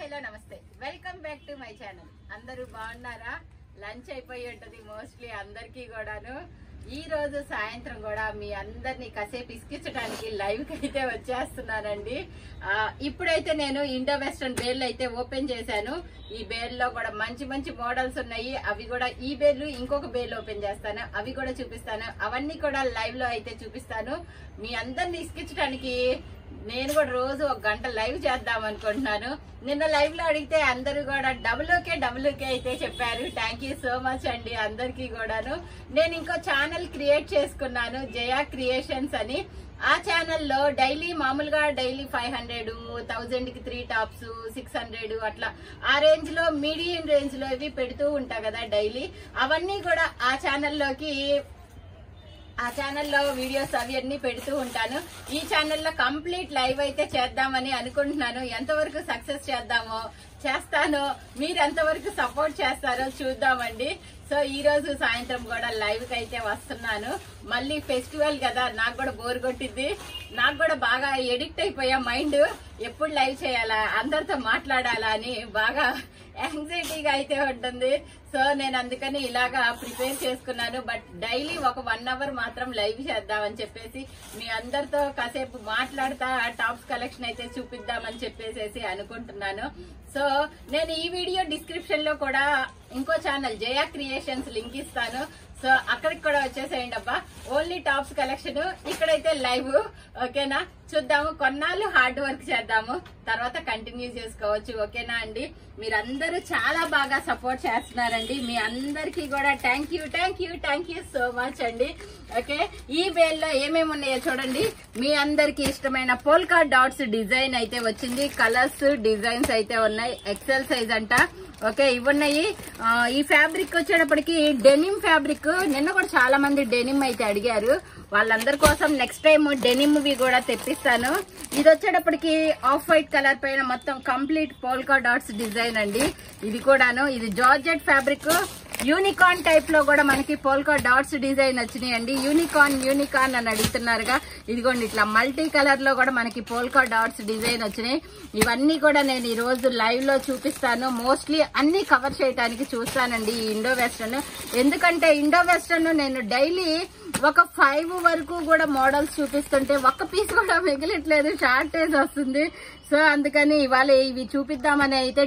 Hello నమస్తే. Welcome back to my channel అందరూ బాగున్నారా? లంచ్ అయిపోయి ఉంటది మోస్ట్లీ అందరికీ కూడాను. ఈ రోజు సాయంత్రం కూడా మీ అందరినీ కాసేపు ఇసుకించడానికి లైవ్కి అయితే వచ్చేస్తున్నానండి. ఇప్పుడైతే నేను ఇండో వెస్టర్న్ బేర్లు అయితే ఓపెన్ చేశాను. ఈ బేర్లో కూడా మంచి మంచి మోడల్స్ ఉన్నాయి. అవి కూడా ఈ బేర్లు ఇంకొక బేర్లు ఓపెన్ చేస్తాను. అవి కూడా చూపిస్తాను. అవన్నీ కూడా లైవ్లో అయితే చూపిస్తాను. మీ అందరినీ ఇసుకించడానికి నేను కూడా రోజు ఒక గంట లైవ్ చేద్దాం అనుకుంటున్నాను. నిన్న లైవ్లో అడిగితే అందరూ కూడా డబుల్ ఓకే డబుల్ ఓకే అయితే చెప్పారు. థ్యాంక్ యూ సో మచ్ అండి అందరికీ కూడాను. నేను ఇంకో ఛానల్ క్రియేట్ చేసుకున్నాను జయా క్రియేషన్స్ అని. ఆ ఛానల్లో డైలీ మామూలుగా డైలీ ఫైవ్ హండ్రెడ్ థౌజండ్కి త్రీ టాప్స్ సిక్స్ హండ్రెడ్ అట్లా. ఆ రేంజ్లో మీడియం రేంజ్లో ఇవి పెడుతూ ఉంటా కదా డైలీ అవన్నీ కూడా ఆ ఛానల్లోకి ఆ ఛానల్లో వీడియోస్ అవి అన్ని పెడుతూ ఉంటాను. ఈ ఛానల్లో కంప్లీట్ లైవ్ అయితే చేద్దామని అనుకుంటున్నాను. ఎంతవరకు సక్సెస్ చేద్దామో చేస్తాను. మీరు ఎంతవరకు సపోర్ట్ చేస్తారో చూద్దామండి. సో ఈ రోజు సాయంత్రం కూడా లైవ్కి అయితే వస్తున్నాను. మళ్ళీ ఫెస్టివల్ కదా నాకు కూడా బోర్ కొట్టింది. నాకు కూడా బాగా ఎడిక్ట్ అయిపోయా మైండ్ ఎప్పుడు లైవ్ చేయాలా అందరితో మాట్లాడాలా అని బాగా యాంగ్జైటీగా అయితే ఉంటుంది. సో నేను అందుకని ఇలాగా ప్రిపేర్ చేసుకున్నాను. బట్ డైలీ ఒక వన్ అవర్ మాత్రం లైవ్ చేద్దామని చెప్పేసి మీ అందరితో కాసేపు మాట్లాడతా టాప్స్ కలెక్షన్ అయితే చూపిద్దామని చెప్పేసి అనుకుంటున్నాను. సో నేను ఈ వీడియో డిస్క్రిప్షన్లో కూడా ఇంకో ఛానల్ జయా క్రియేషన్స్ లింక్ ఇస్తాను. సో అక్కడికి కూడా వచ్చేసేయండి అబ్బా. ఓన్లీ టాప్స్ కలెక్షన్ ఇక్కడైతే లైవ్ ఓకేనా చూద్దాము కొన్నాళ్ళు హార్డ్ వర్క్ చేద్దాము. తర్వాత కంటిన్యూ చేసుకోవచ్చు ఓకేనా అండి? మీరందరూ చాలా బాగా సపోర్ట్ చేస్తున్నారండి. మీ అందరికీ కూడా thank you thank you thank you so much అండి. ఓకే ఈ బేల్లో ఏమేమి ఉన్నాయో చూడండి. మీ అందరికి ఇష్టమైన పోల్కా డాట్స్ డిజైన్ అయితే వచ్చింది. కలర్స్ డిజైన్స్ అయితే ఉన్నాయి. ఎక్సెల్ సైజ్ అంట. ఓకే ఇవి ఉన్నాయి ఈ ఫ్యాబ్రిక్ వచ్చేటప్పటికి డెనిమ్ ఫ్యాబ్రిక్ నిన్న కూడా చాలా మంది డెనిమ్ అయితే అడిగారు. వాళ్ళందరి కోసం నెక్స్ట్ టైం డెనిమ్ వి కూడా తెప్పిస్తాను. ఇది వచ్చేటప్పటికి ఆఫ్ వైట్ కలర్ పైన మొత్తం కంప్లీట్ పోల్కా డాట్స్ డిజైన్ అండి. ఇది కూడాను ఇది జార్జెట్ ఫ్యాబ్రిక్ యూనికార్న్ టైప్లో కూడా మనకి పోల్కా డాట్స్ డిజైన్ వచ్చినాయండి. యూనికార్న్ యూనికార్న్ అని అడుగుతున్నారుగా. ఇదిగోండి ఇట్లా మల్టీ కలర్లో కూడా మనకి పోల్కా డాట్స్ డిజైన్ వచ్చినాయి. ఇవన్నీ కూడా నేను ఈ రోజు లైవ్లో చూపిస్తాను. మోస్ట్లీ అన్ని కవర్ చేయడానికి చూస్తానండి ఈ ఇండో వెస్టర్న్ ఎందుకంటే ఇండో వెస్టర్న్ నేను డైలీ ఒక ఫైవ్ వరకు కూడా మోడల్స్ చూపిస్తుంటే ఒక్క పీస్ కూడా మిగిలట్లేదు. షార్టేజ్ వస్తుంది. సో అందుకని ఇవాళ ఇవి చూపిద్దామని అయితే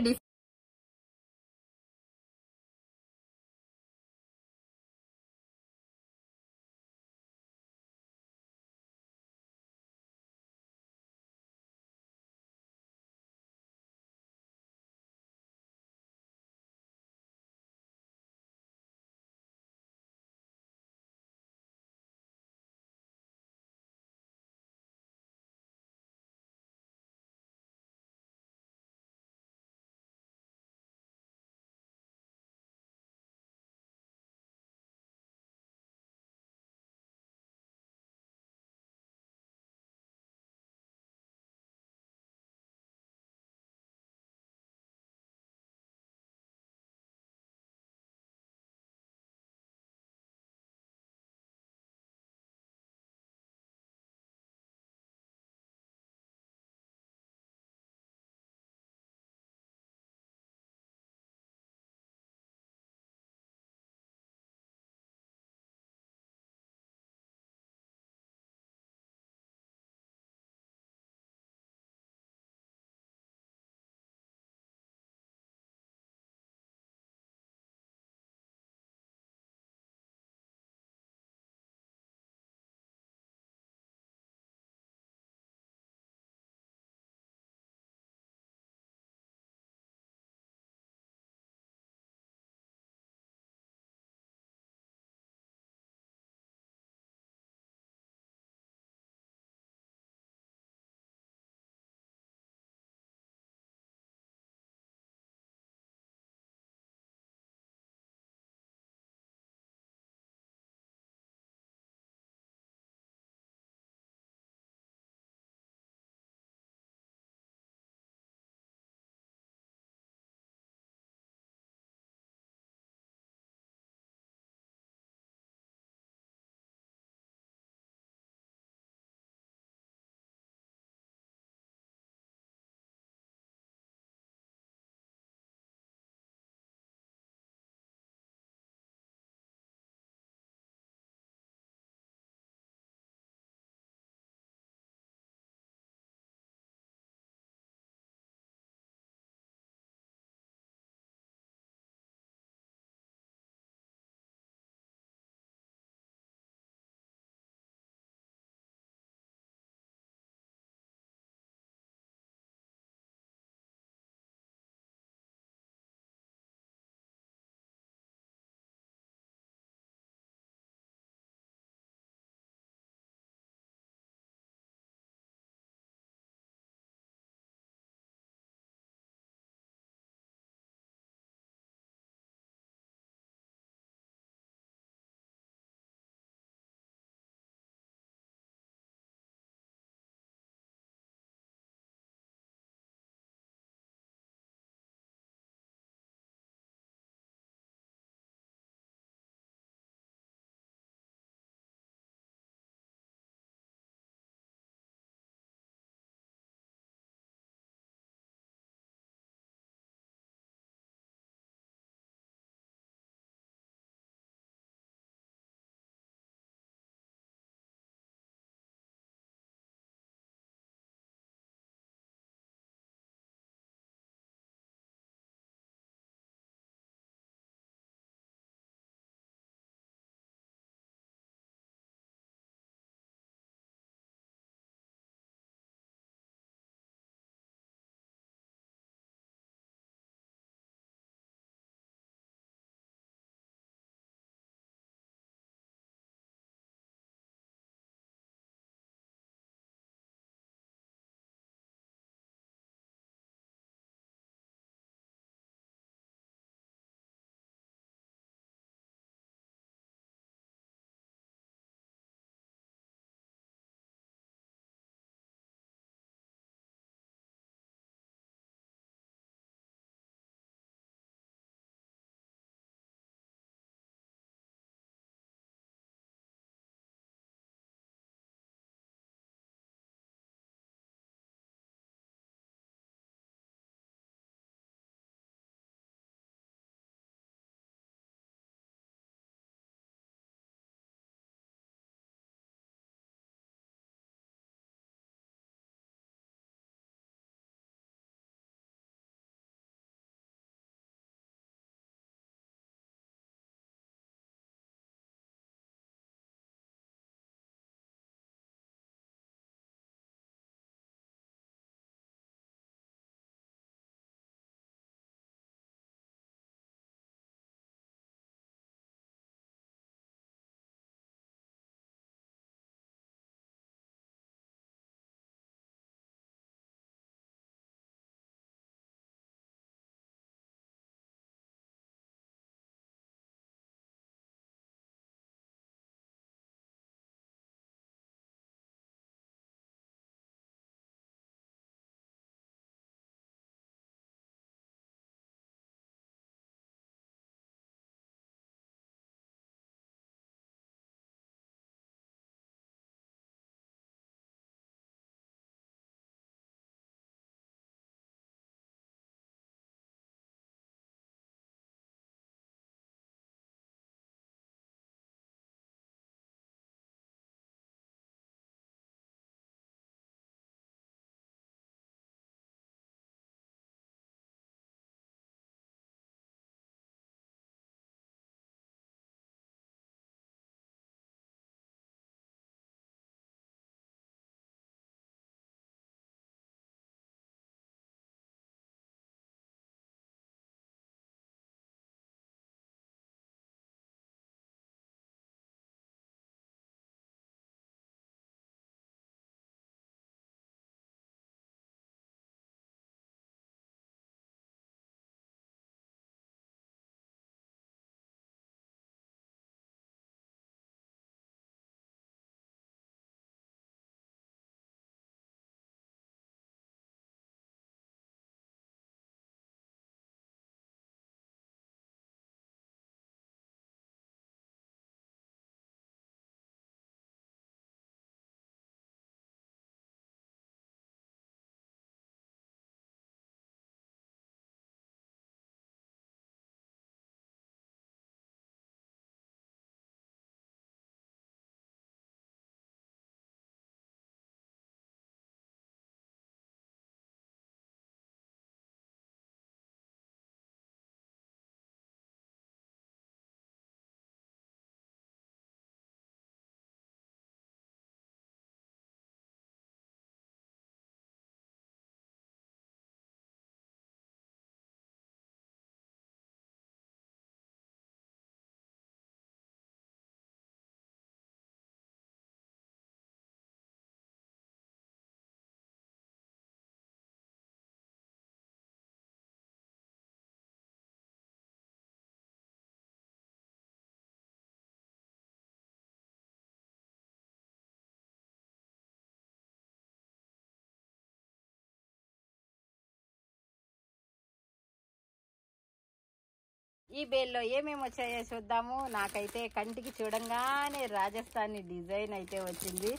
ఈ బేల్లో ఏమేమి వచ్చాయో చూద్దాము. నాకైతే కంటికి చూడంగానే రాజస్థానీ డిజైన్ అయితే వచ్చింది.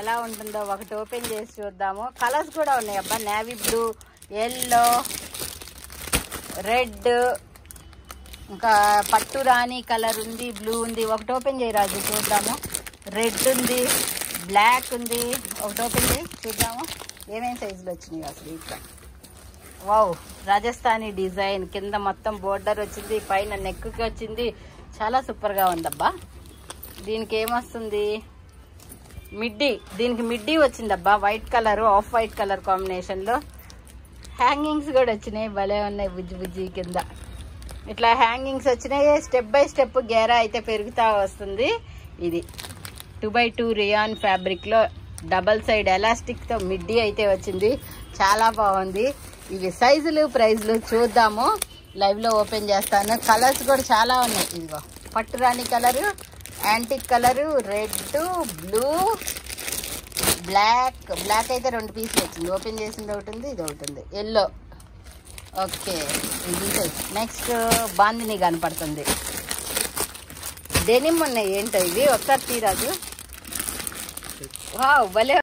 ఎలా ఉంటుందో ఒకటి ఓపెన్ చేసి చూద్దాము. కలర్స్ కూడా ఉన్నాయి. అబ్బా నేవీ బ్లూ ఎల్లో రెడ్ ఇంకా పట్టు రాణి కలర్ ఉంది బ్లూ ఉంది. ఒకటి ఓపెన్ చేయి రాజు చూద్దాము. రెడ్ ఉంది బ్లాక్ ఉంది. ఒకటి ఓపెన్ చేయి చూద్దాము. ఏమేమి సైజులు వచ్చినాయి అసలు ఇట్లా వావ్ రాజస్థానీ డిజైన్ కింద మొత్తం బోర్డర్ వచ్చింది పైన నెక్కి వచ్చింది. చాలా సూపర్గా ఉందబ్బా. దీనికి ఏమొస్తుంది? మిడ్డీ దీనికి midi వచ్చిందబ్బా white colour off white colour కాంబినేషన్లో. హ్యాంగింగ్స్ కూడా వచ్చినాయి భలే ఉన్నాయి బుజ్జి బుజ్జి కింద. ఇట్లా హ్యాంగింగ్స్ వచ్చినాయి స్టెప్ బై స్టెప్ గేరా అయితే పెరుగుతా వస్తుంది. ఇది టూ బై టూ రియాన్ ఫ్యాబ్రిక్లో డబల్ సైడ్ ఎలాస్టిక్తో మిడ్డీ అయితే వచ్చింది. చాలా బాగుంది. ఇవి సైజులు ప్రైజులు చూద్దాము. లైవ్లో ఓపెన్ చేస్తాను. కలర్స్ కూడా చాలా ఉన్నాయి. ఇదిగో పట్టు రాణి colour antique colour red blue black black అయితే రెండు పీసులు వచ్చింది. ఓపెన్ చేసింది ఒకటి ఉంది ఇది ఒకటి ఉంది. ఎల్లో ఓకే ఇది నెక్స్ట్ బాందిని కనపడుతుంది. డెనిమ్ ఉన్నాయి. ఏంటో ఇవి? ఒకసారి తీరాదు. వా భలే